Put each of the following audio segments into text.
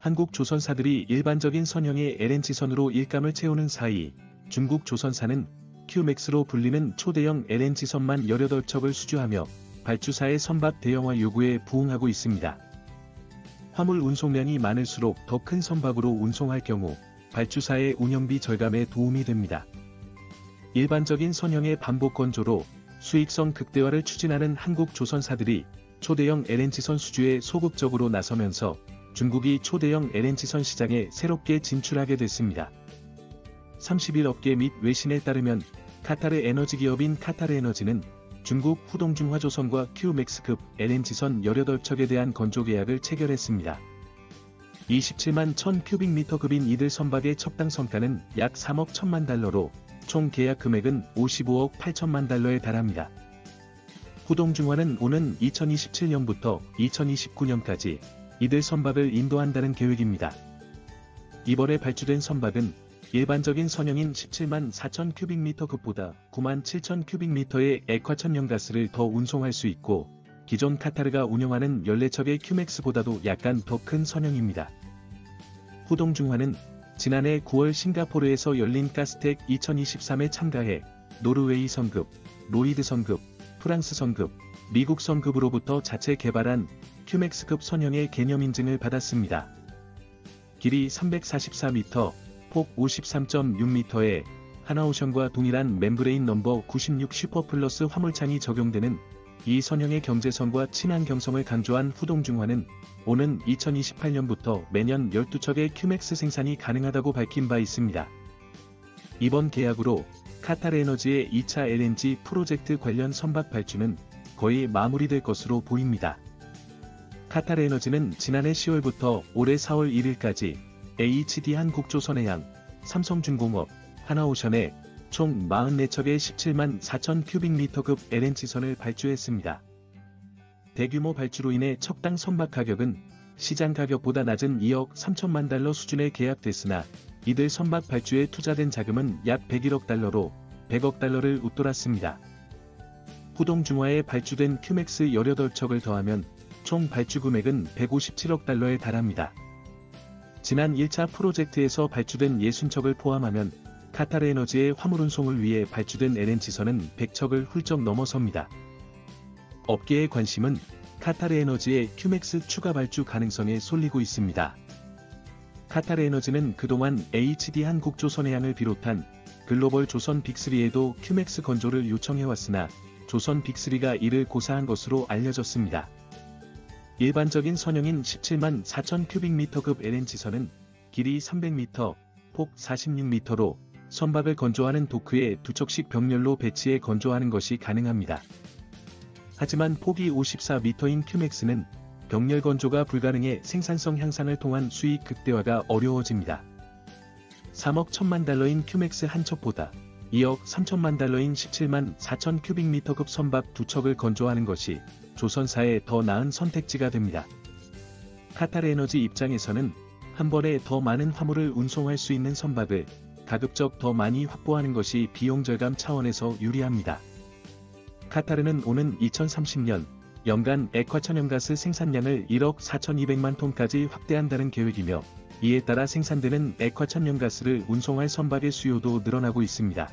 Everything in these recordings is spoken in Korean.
한국 조선사들이 일반적인 선형의 LNG선으로 일감을 채우는 사이 중국 조선사는 QMAX로 불리는 초대형 LNG선만 18척을 수주하며 발주사의 선박 대형화 요구에 부응하고 있습니다. 화물 운송량이 많을수록 더 큰 선박으로 운송할 경우 발주사의 운영비 절감에 도움이 됩니다. 일반적인 선형의 반복 건조로 수익성 극대화를 추진하는 한국 조선사들이 초대형 LNG선 수주에 소극적으로 나서면서 중국이 초대형 LNG선 시장에 새롭게 진출하게 됐습니다. 30일 업계 및 외신에 따르면 카타르 에너지 기업인 카타르 에너지는 중국 후동중화조선과 QMAX급 LNG선 18척에 대한 건조 계약을 체결했습니다. 27만 1000 큐빅미터급인 이들 선박의 첩당 성가는 약 3억 1000만 달러로 총 계약 금액은 55억 8천만 달러에 달합니다. 후동중화는 오는 2027년부터 2029년까지 이들 선박을 인도한다는 계획입니다. 이번에 발주된 선박은 일반적인 선형인 17만 4천 큐빅미터급보다 9만 7천 큐빅미터의 액화천연 가스를 더 운송할 수 있고 기존 카타르가 운영하는 14척의 큐맥스보다도 약간 더 큰 선형입니다. 후동중화는 지난해 9월 싱가포르에서 열린 가스텍 2023에 참가해 노르웨이 선급, 로이드 선급, 프랑스 선급, 미국 선급으로부터 자체 개발한 Q-Max급 선형의 개념 인증을 받았습니다. 길이 344m, 폭 53.6m에 한화오션과 동일한 membrane number 96 super plus 화물창이 적용되는 이 선형의 경제성과 친환경성을 강조한 후동중화는 오는 2028년부터 매년 12척의 Q-Max 생산이 가능하다고 밝힌 바 있습니다. 이번 계약으로 카타르 에너지의 2차 LNG 프로젝트 관련 선박 발주는 거의 마무리될 것으로 보입니다. 카타르 에너지는 지난해 10월부터 올해 4월 1일까지 HD 한국조선해양, 삼성중공업, 하나오션에 총 44척의 17만 4천 큐빅미터급 LNG선을 발주했습니다. 대규모 발주로 인해 척당 선박 가격은 시장 가격보다 낮은 2억 3천만 달러 수준에 계약됐으나 이들 선박 발주에 투자된 자금은 약 101억 달러로 100억 달러를 웃돌았습니다. 후동중화에 발주된 Q-Max 18척을 더하면 총 발주 금액은 157억 달러에 달합니다. 지난 1차 프로젝트에서 발주된 60척을 포함하면 카타르 에너지의 화물 운송을 위해 발주된 LNG선은 100척을 훌쩍 넘어섭니다. 업계의 관심은 카타르 에너지의 Q-Max 추가 발주 가능성에 쏠리고 있습니다. 카타르 에너지는 그동안 HD 한국조선해양을 비롯한 글로벌 조선 빅3에도 Q-Max 건조를 요청해왔으나 조선 빅3가 이를 고사한 것으로 알려졌습니다. 일반적인 선형인 17만 4천 cubic meter급 LNG선은 길이 300m, 폭 46m로 선박을 건조하는 도크에 두 척씩 병렬로 배치해 건조하는 것이 가능합니다. 하지만 폭이 54m인 Q-Max는 병렬 건조가 불가능해 생산성 향상을 통한 수익 극대화가 어려워집니다. 3억 1천만 달러인 Q-Max 한 척보다 2억 3천만 달러인 17만 4천 cubic meter급 선박 두 척을 건조하는 것이 조선사에 더 나은 선택지가 됩니다. 카타르 에너지 입장에서는 한 번에 더 많은 화물을 운송할 수 있는 선박을 가급적 더 많이 확보하는 것이 비용 절감 차원에서 유리합니다. 카타르는 오는 2030년 연간 액화천연가스 생산량을 1억 4,200만 톤까지 확대한다는 계획이며 이에 따라 생산되는 액화천연가스를 운송할 선박의 수요도 늘어나고 있습니다.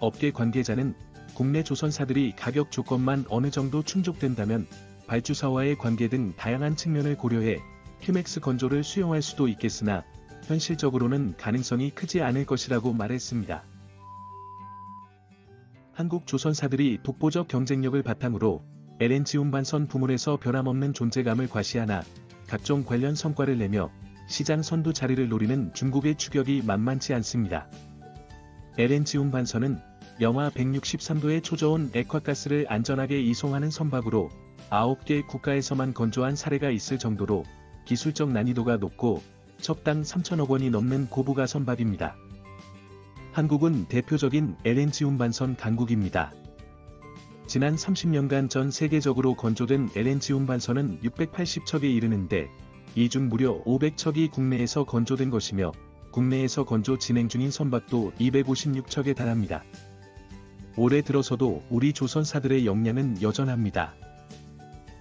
업계 관계자는 국내 조선사들이 가격 조건만 어느 정도 충족된다면 발주사와의 관계 등 다양한 측면을 고려해 Q-Max 건조를 수용할 수도 있겠으나 현실적으로는 가능성이 크지 않을 것이라고 말했습니다. 한국 조선사들이 독보적 경쟁력을 바탕으로 LNG 운반선 부문에서 변함없는 존재감을 과시하나 각종 관련 성과를 내며 시장 선두 자리를 노리는 중국의 추격이 만만치 않습니다. LNG 운반선은 영하 163도의 초저온 액화가스를 안전하게 이송하는 선박으로 9개 국가에서만 건조한 사례가 있을 정도로 기술적 난이도가 높고 척당 3천억 원이 넘는 고부가 선박입니다. 한국은 대표적인 LNG 운반선 강국입니다. 지난 30년간 전 세계적으로 건조된 LNG 운반선은 680척에 이르는데 이 중 무려 500척이 국내에서 건조된 것이며 국내에서 건조 진행 중인 선박도 256척에 달합니다. 올해 들어서도 우리 조선사들의 역량은 여전합니다.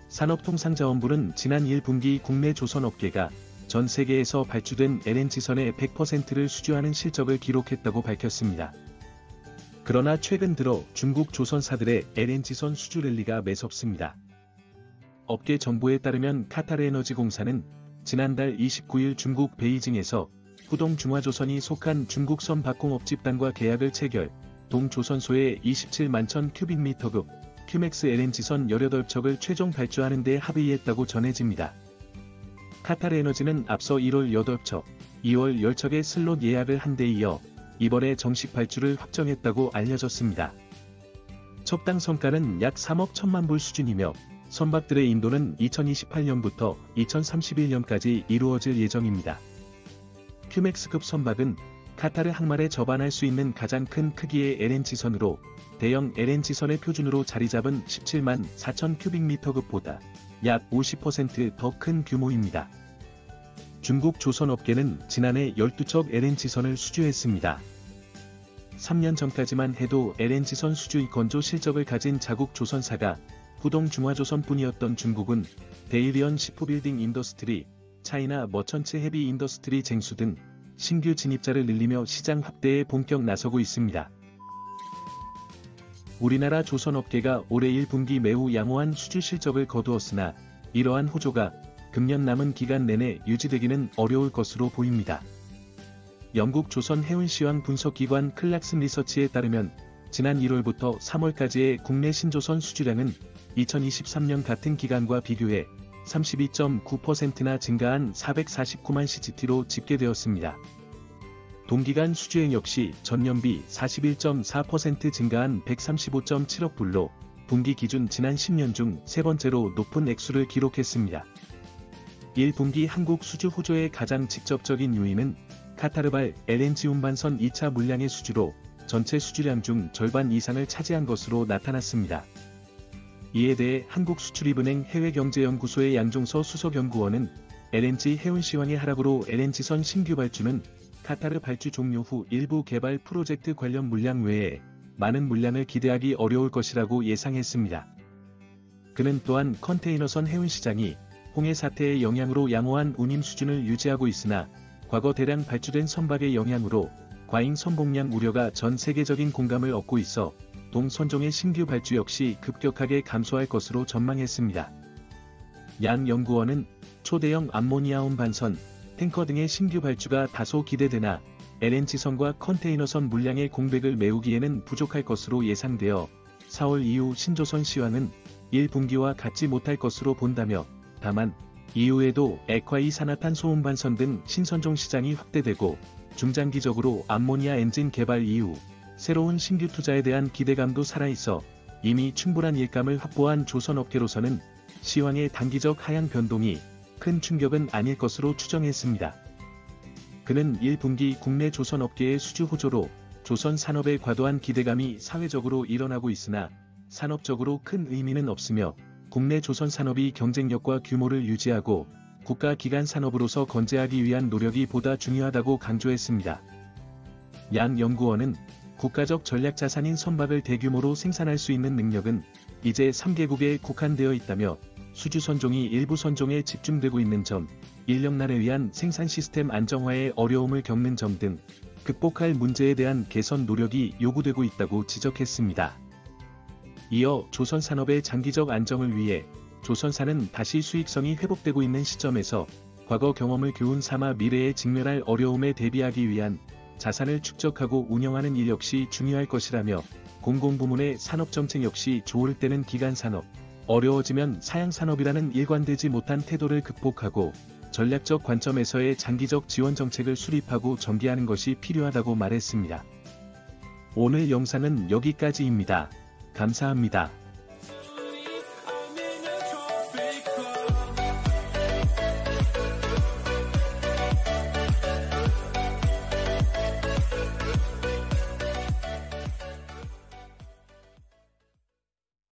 산업통상자원부는 지난 1분기 국내 조선업계가 전 세계에서 발주된 LNG선의 100%를 수주하는 실적을 기록했다고 밝혔습니다. 그러나 최근 들어 중국 조선사들의 LNG선 수주 랠리가 매섭습니다. 업계 정보에 따르면 카타르에너지공사는 지난달 29일 중국 베이징에서 후동 중화조선이 속한 중국선박공업 집단과 계약을 체결, 동조선소의 27만 천 cubic meter급 Q-Max LNG선 18척을 최종 발주하는 데 합의했다고 전해집니다. 카타르 에너지는 앞서 1월 8척, 2월 10척의 슬롯 예약을 한 데 이어 이번에 정식 발주를 확정했다고 알려졌습니다. 척당 선가는 약 3억 1천만 불 수준이며 선박들의 인도는 2028년부터 2031년까지 이루어질 예정입니다. Q-Max급 선박은 카타르 항만에 접안할 수 있는 가장 큰 크기의 LNG선으로 대형 LNG선의 표준으로 자리 잡은 17만 4천 cubic meter급보다 약 50%더 큰 규모입니다. 중국 조선업계는 지난해 12척 LNG선을 수주했습니다. 3년 전까지만 해도 LNG선 수주의 건조 실적을 가진 자국 조선사가 후동 중화조선뿐이었던 중국은 Dalian Shipbuilding Industry, China Merchants Heavy Industry Jiangsu 등 신규 진입자를 늘리며 시장 확대에 본격 나서고 있습니다. 우리나라 조선업계가 올해 1분기 매우 양호한 수주 실적을 거두었으나 이러한 호조가 금년 남은 기간 내내 유지되기는 어려울 것으로 보입니다. 영국 조선 해운시황 분석기관 클락슨 리서치에 따르면 지난 1월부터 3월까지의 국내 신조선 수주량은 2023년 같은 기간과 비교해 32.9%나 증가한 449만 CGT로 집계되었습니다. 동기간 수주액 역시 전년비 41.4% 증가한 135.7억 불로 분기 기준 지난 10년 중 세 번째로 높은 액수를 기록했습니다. 1분기 한국 수주 호조의 가장 직접적인 요인은 카타르발 LNG 운반선 2차 물량의 수주로 전체 수주량 중 절반 이상을 차지한 것으로 나타났습니다. 이에 대해 한국수출입은행 해외경제연구소의 양종서 수석연구원은 LNG 해운시황의 하락으로 LNG선 신규 발주는 카타르 발주 종료 후 일부 개발 프로젝트 관련 물량 외에 많은 물량을 기대하기 어려울 것이라고 예상했습니다. 그는 또한 컨테이너선 해운 시장이 홍해 사태의 영향으로 양호한 운임 수준을 유지하고 있으나 과거 대량 발주된 선박의 영향으로 과잉 선봉량 우려가 전 세계적인 공감을 얻고 있어 동선종의 신규 발주 역시 급격하게 감소할 것으로 전망했습니다. 양 연구원은 초대형 암모니아온 반선, 탱커 등의 신규 발주가 다소 기대되나 LNG선과 컨테이너선 물량의 공백을 메우기에는 부족할 것으로 예상되어 4월 이후 신조선 시황은 1분기와 같지 못할 것으로 본다며 다만 이후에도 액화 이 산화탄소 운반선 등 신선종 시장이 확대되고 중장기적으로 암모니아 엔진 개발 이후 새로운 신규 투자에 대한 기대감도 살아있어 이미 충분한 일감을 확보한 조선 업계로서는 시황의 단기적 하향 변동이 큰 충격은 아닐 것으로 추정했습니다. 그는 1분기 국내 조선 업계의 수주 호조로 조선 산업의 과도한 기대감이 사회적으로 일어나고 있으나 산업적으로 큰 의미는 없으며 국내 조선 산업이 경쟁력과 규모를 유지하고 국가 기관 산업으로서 건재하기 위한 노력이 보다 중요하다고 강조했습니다. 양 연구원은 국가적 전략 자산인 선박을 대규모로 생산할 수 있는 능력은 이제 3개국에 국한되어 있다며 수주 선종이 일부 선종에 집중되고 있는 점, 인력난에 위한 생산 시스템 안정화에 어려움을 겪는 점 등 극복할 문제에 대한 개선 노력이 요구되고 있다고 지적했습니다. 이어 조선 산업의 장기적 안정을 위해 조선사는 다시 수익성이 회복되고 있는 시점에서 과거 경험을 교훈 삼아 미래에 직면할 어려움에 대비하기 위한 자산을 축적하고 운영하는 일 역시 중요할 것이라며 공공부문의 산업정책 역시 좋을 때는 기간산업, 어려워지면 사양산업이라는 일관되지 못한 태도를 극복하고 전략적 관점에서의 장기적 지원 정책을 수립하고 전개하는 것이 필요하다고 말했습니다. 오늘 영상은 여기까지입니다. 감사합니다.